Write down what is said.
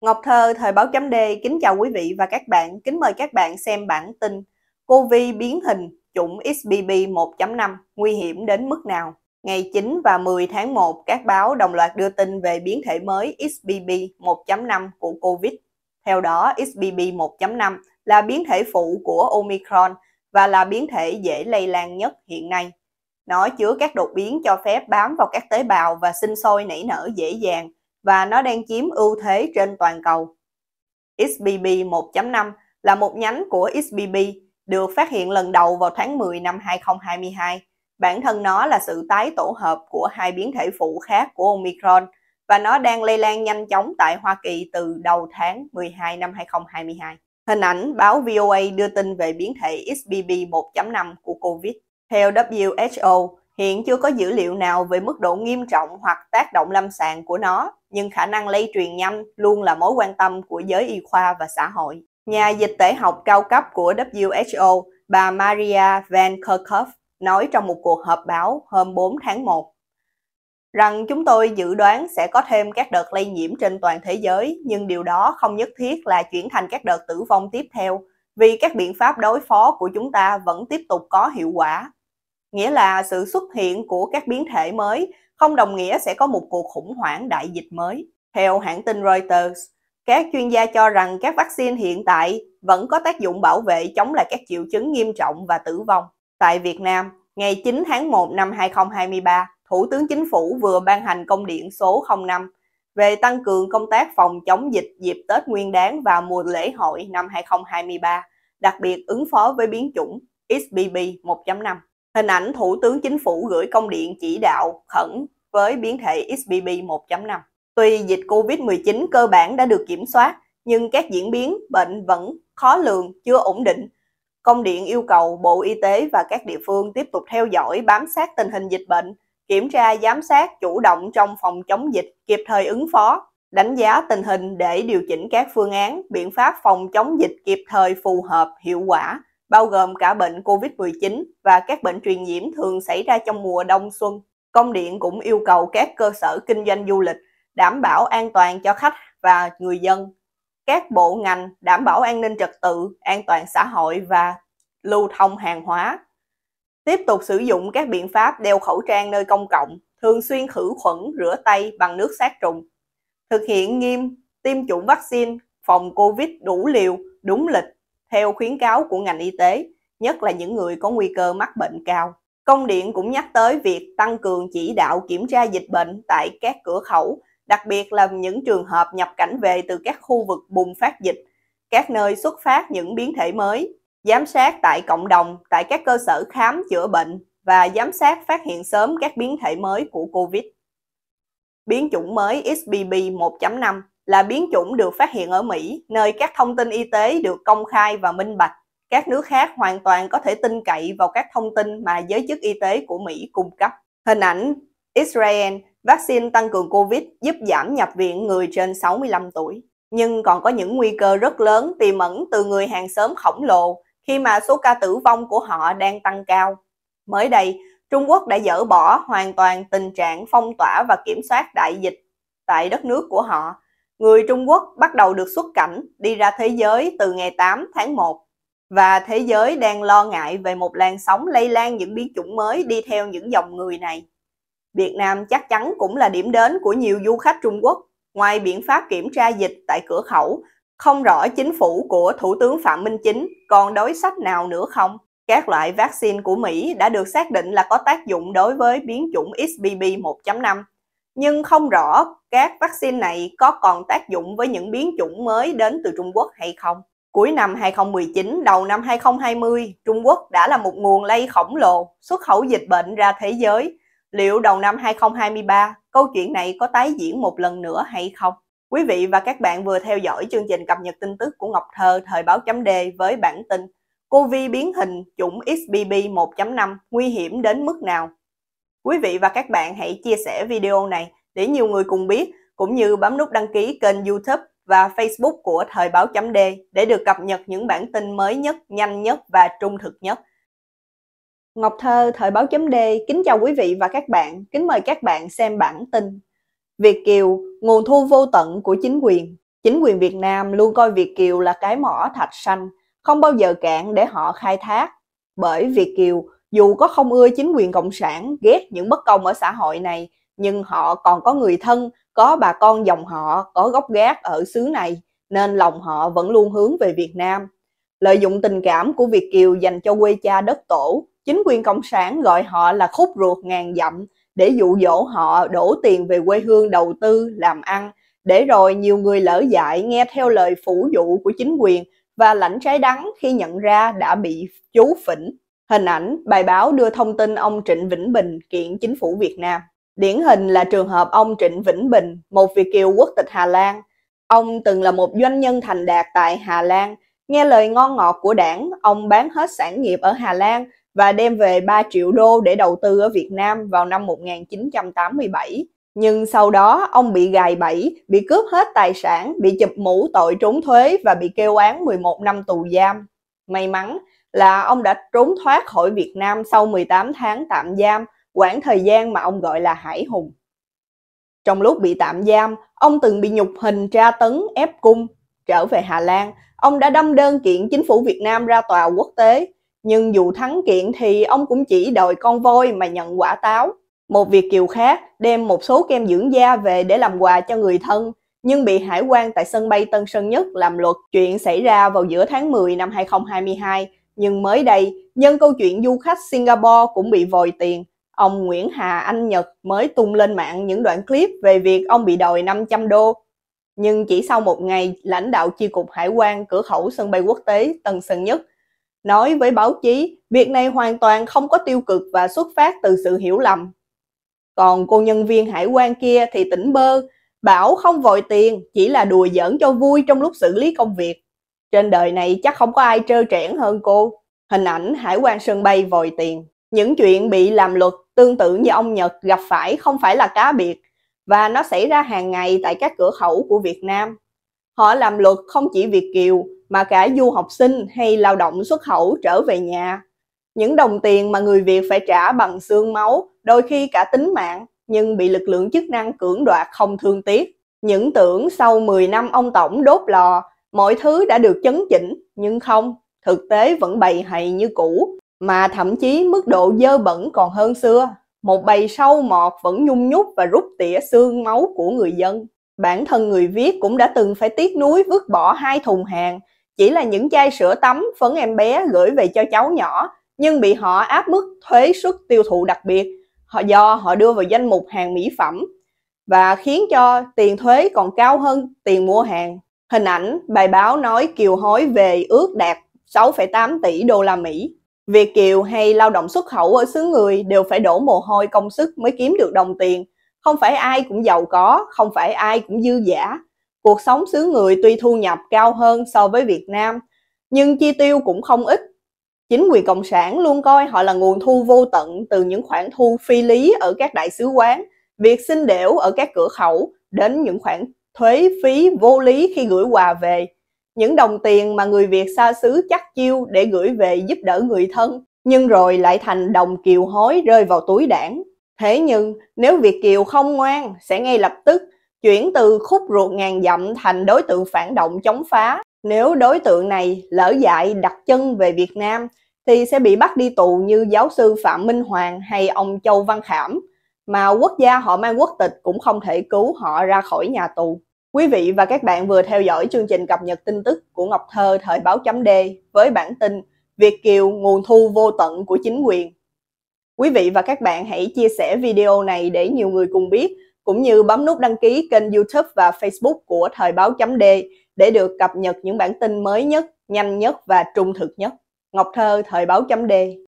Ngọc Thơ, Thời báo chấm D, kính chào quý vị và các bạn. Kính mời các bạn xem bản tin Covid biến hình chủng XBB 1.5 nguy hiểm đến mức nào. Ngày 9 và 10 tháng 1, các báo đồng loạt đưa tin về biến thể mới XBB 1.5 của Covid. Theo đó, XBB 1.5 là biến thể phụ của Omicron và là biến thể dễ lây lan nhất hiện nay. Nó chứa các đột biến cho phép bám vào các tế bào và sinh sôi nảy nở dễ dàng và nó đang chiếm ưu thế trên toàn cầu. XBB 1.5 là một nhánh của XBB được phát hiện lần đầu vào tháng 10 năm 2022. Bản thân nó là sự tái tổ hợp của hai biến thể phụ khác của Omicron và nó đang lây lan nhanh chóng tại Hoa Kỳ từ đầu tháng 12 năm 2022. Hình ảnh báo VOA đưa tin về biến thể XBB 1.5 của COVID. Theo WHO, hiện chưa có dữ liệu nào về mức độ nghiêm trọng hoặc tác động lâm sàng của nó, nhưng khả năng lây truyền nhanh luôn là mối quan tâm của giới y khoa và xã hội. Nhà dịch tễ học cao cấp của WHO, bà Maria Van Kerkhove, nói trong một cuộc họp báo hôm 4 tháng 1 rằng chúng tôi dự đoán sẽ có thêm các đợt lây nhiễm trên toàn thế giới, nhưng điều đó không nhất thiết là chuyển thành các đợt tử vong tiếp theo, vì các biện pháp đối phó của chúng ta vẫn tiếp tục có hiệu quả. Nghĩa là sự xuất hiện của các biến thể mới không đồng nghĩa sẽ có một cuộc khủng hoảng đại dịch mới. Theo hãng tin Reuters, các chuyên gia cho rằng các vaccine hiện tại vẫn có tác dụng bảo vệ chống lại các triệu chứng nghiêm trọng và tử vong. Tại Việt Nam, ngày 9 tháng 1 năm 2023, Thủ tướng Chính phủ vừa ban hành công điện số 05 về tăng cường công tác phòng chống dịch dịp Tết Nguyên đán và mùa lễ hội năm 2023, đặc biệt ứng phó với biến chủng XBB 1.5. Hình ảnh Thủ tướng Chính phủ gửi công điện chỉ đạo khẩn với biến thể XBB 1.5. Tuy dịch COVID-19 cơ bản đã được kiểm soát, nhưng các diễn biến bệnh vẫn khó lường, chưa ổn định. Công điện yêu cầu Bộ Y tế và các địa phương tiếp tục theo dõi, bám sát tình hình dịch bệnh, kiểm tra, giám sát, chủ động trong phòng chống dịch, kịp thời ứng phó, đánh giá tình hình để điều chỉnh các phương án, biện pháp phòng chống dịch kịp thời phù hợp, hiệu quả, bao gồm cả bệnh COVID-19 và các bệnh truyền nhiễm thường xảy ra trong mùa đông xuân. Công điện cũng yêu cầu các cơ sở kinh doanh du lịch đảm bảo an toàn cho khách và người dân, các bộ ngành đảm bảo an ninh trật tự, an toàn xã hội và lưu thông hàng hóa. Tiếp tục sử dụng các biện pháp đeo khẩu trang nơi công cộng, thường xuyên khử khuẩn, rửa tay bằng nước sát trùng. Thực hiện nghiêm tiêm chủng vaccine phòng COVID đủ liều, đúng lịch, theo khuyến cáo của ngành y tế, nhất là những người có nguy cơ mắc bệnh cao. Công điện cũng nhắc tới việc tăng cường chỉ đạo kiểm tra dịch bệnh tại các cửa khẩu, đặc biệt là những trường hợp nhập cảnh về từ các khu vực bùng phát dịch, các nơi xuất phát những biến thể mới, giám sát tại cộng đồng, tại các cơ sở khám chữa bệnh và giám sát phát hiện sớm các biến thể mới của COVID. Biến chủng mới XBB 1.5 là biến chủng được phát hiện ở Mỹ, nơi các thông tin y tế được công khai và minh bạch. Các nước khác hoàn toàn có thể tin cậy vào các thông tin mà giới chức y tế của Mỹ cung cấp. Hình ảnh Israel, vaccine tăng cường COVID giúp giảm nhập viện người trên 65 tuổi. Nhưng còn có những nguy cơ rất lớn tiềm ẩn từ người hàng xóm khổng lồ khi mà số ca tử vong của họ đang tăng cao. Mới đây, Trung Quốc đã dỡ bỏ hoàn toàn tình trạng phong tỏa và kiểm soát đại dịch tại đất nước của họ. Người Trung Quốc bắt đầu được xuất cảnh đi ra thế giới từ ngày 8 tháng 1 và thế giới đang lo ngại về một làn sóng lây lan những biến chủng mới đi theo những dòng người này. Việt Nam chắc chắn cũng là điểm đến của nhiều du khách Trung Quốc. Ngoài biện pháp kiểm tra dịch tại cửa khẩu, không rõ chính phủ của Thủ tướng Phạm Minh Chính còn đối sách nào nữa không? Các loại vaccine của Mỹ đã được xác định là có tác dụng đối với biến chủng XBB 1.5, nhưng không rõ các vaccine này có còn tác dụng với những biến chủng mới đến từ Trung Quốc hay không. Cuối năm 2019, đầu năm 2020, Trung Quốc đã là một nguồn lây khổng lồ, xuất khẩu dịch bệnh ra thế giới. Liệu đầu năm 2023, câu chuyện này có tái diễn một lần nữa hay không? Quý vị và các bạn vừa theo dõi chương trình cập nhật tin tức của Ngọc Thơ thời báo chấm đề với bản tin Covid biến hình chủng XBB 1.5 nguy hiểm đến mức nào? Quý vị và các bạn hãy chia sẻ video này để nhiều người cùng biết, cũng như bấm nút đăng ký kênh YouTube và Facebook của Thời báo chấm D để được cập nhật những bản tin mới nhất, nhanh nhất và trung thực nhất. Ngọc Thơ, Thời báo chấm D, kính chào quý vị và các bạn, kính mời các bạn xem bản tin. Việt Kiều, nguồn thu vô tận của chính quyền. Chính quyền Việt Nam luôn coi Việt Kiều là cái mỏ thạch xanh, không bao giờ cạn để họ khai thác. Bởi Việt Kiều, dù có không ưa chính quyền Cộng sản, ghét những bất công ở xã hội này, nhưng họ còn có người thân, có bà con dòng họ, có gốc gác ở xứ này, nên lòng họ vẫn luôn hướng về Việt Nam. Lợi dụng tình cảm của Việt Kiều dành cho quê cha đất tổ, chính quyền Cộng sản gọi họ là khúc ruột ngàn dặm để dụ dỗ họ đổ tiền về quê hương đầu tư, làm ăn, để rồi nhiều người lỡ dại nghe theo lời phủ dụ của chính quyền và lãnh trái đắng khi nhận ra đã bị chú phỉnh. Hình ảnh, bài báo đưa thông tin ông Trịnh Vĩnh Bình kiện chính phủ Việt Nam. Điển hình là trường hợp ông Trịnh Vĩnh Bình, một Việt kiều quốc tịch Hà Lan. Ông từng là một doanh nhân thành đạt tại Hà Lan. Nghe lời ngon ngọt của đảng, ông bán hết sản nghiệp ở Hà Lan và đem về 3 triệu đô để đầu tư ở Việt Nam vào năm 1987. Nhưng sau đó ông bị gài bẫy, bị cướp hết tài sản, bị chụp mũ tội trốn thuế và bị kêu án 11 năm tù giam. May mắn là ông đã trốn thoát khỏi Việt Nam sau 18 tháng tạm giam, quãng thời gian mà ông gọi là hải hùng. Trong lúc bị tạm giam, ông từng bị nhục hình tra tấn, ép cung. Trở về Hà Lan, ông đã đâm đơn kiện chính phủ Việt Nam ra tòa quốc tế. Nhưng dù thắng kiện thì ông cũng chỉ đòi con voi mà nhận quả táo. Một Việt kiều khác đem một số kem dưỡng da về để làm quà cho người thân, nhưng bị hải quan tại sân bay Tân Sơn Nhất làm luật. Chuyện xảy ra vào giữa tháng 10 năm 2022, nhưng mới đây, nhân câu chuyện du khách Singapore cũng bị vòi tiền. Ông Nguyễn Hà Anh Nhật mới tung lên mạng những đoạn clip về việc ông bị đòi 500 đô. Nhưng chỉ sau một ngày, lãnh đạo chi cục hải quan cửa khẩu sân bay quốc tế Tân Sơn Nhất nói với báo chí việc này hoàn toàn không có tiêu cực và xuất phát từ sự hiểu lầm còn cô nhân viên hải quan kia thì tỉnh bơ, bảo không vội tiền, chỉ là đùa giỡn cho vui trong lúc xử lý công việc. Trên đời này chắc không có ai trơ trẽn hơn cô. Hình ảnh hải quan sân bay vòi tiền. Những chuyện bị làm luật tương tự như ông Nhật gặp phải không phải là cá biệt, và nó xảy ra hàng ngày tại các cửa khẩu của Việt Nam. Họ làm luật không chỉ Việt Kiều, mà cả du học sinh hay lao động xuất khẩu trở về nhà. Những đồng tiền mà người Việt phải trả bằng xương máu đôi khi cả tính mạng, nhưng bị lực lượng chức năng cưỡng đoạt không thương tiếc. Những tưởng sau 10 năm ông Tổng đốt lò, mọi thứ đã được chấn chỉnh, nhưng không, thực tế vẫn bầy hầy như cũ, mà thậm chí mức độ dơ bẩn còn hơn xưa. Một bầy sâu mọt vẫn nhung nhúc và rút tỉa xương máu của người dân. Bản thân người viết cũng đã từng phải tiếc nuối vứt bỏ hai thùng hàng, chỉ là những chai sữa tắm phấn em bé gửi về cho cháu nhỏ, nhưng bị họ áp mức thuế suất tiêu thụ đặc biệt họ do họ đưa vào danh mục hàng mỹ phẩm và khiến cho tiền thuế còn cao hơn tiền mua hàng. Hình ảnh bài báo nói kiều hối về ước đạt 6,8 tỷ đô la Mỹ. Việt kiều hay lao động xuất khẩu ở xứ người đều phải đổ mồ hôi công sức mới kiếm được đồng tiền. Không phải ai cũng giàu có, không phải ai cũng dư giả. Cuộc sống xứ người tuy thu nhập cao hơn so với Việt Nam, nhưng chi tiêu cũng không ít Chính quyền Cộng sản luôn coi họ là nguồn thu vô tận từ những khoản thu phi lý ở các đại sứ quán, việc xin đểu ở các cửa khẩu, đến những khoản thuế phí vô lý khi gửi quà về. Những đồng tiền mà người Việt xa xứ chắc chiêu để gửi về giúp đỡ người thân, nhưng rồi lại thành đồng kiều hối rơi vào túi đảng. Thế nhưng nếu Việt Kiều không ngoan sẽ ngay lập tức chuyển từ khúc ruột ngàn dặm thành đối tượng phản động chống phá. Nếu đối tượng này lỡ dại đặt chân về Việt Nam thì sẽ bị bắt đi tù như giáo sư Phạm Minh Hoàng hay ông Châu Văn Khảm, mà quốc gia họ mang quốc tịch cũng không thể cứu họ ra khỏi nhà tù. Quý vị và các bạn vừa theo dõi chương trình cập nhật tin tức của Ngọc Thơ thời báo chấm D với bản tin Việt Kiều nguồn thu vô tận của chính quyền. Quý vị và các bạn hãy chia sẻ video này để nhiều người cùng biết, cũng như bấm nút đăng ký kênh YouTube và Facebook của Thời báo chấm D để được cập nhật những bản tin mới nhất, nhanh nhất và trung thực nhất. Ngọc Thơ, Thời báo chấm D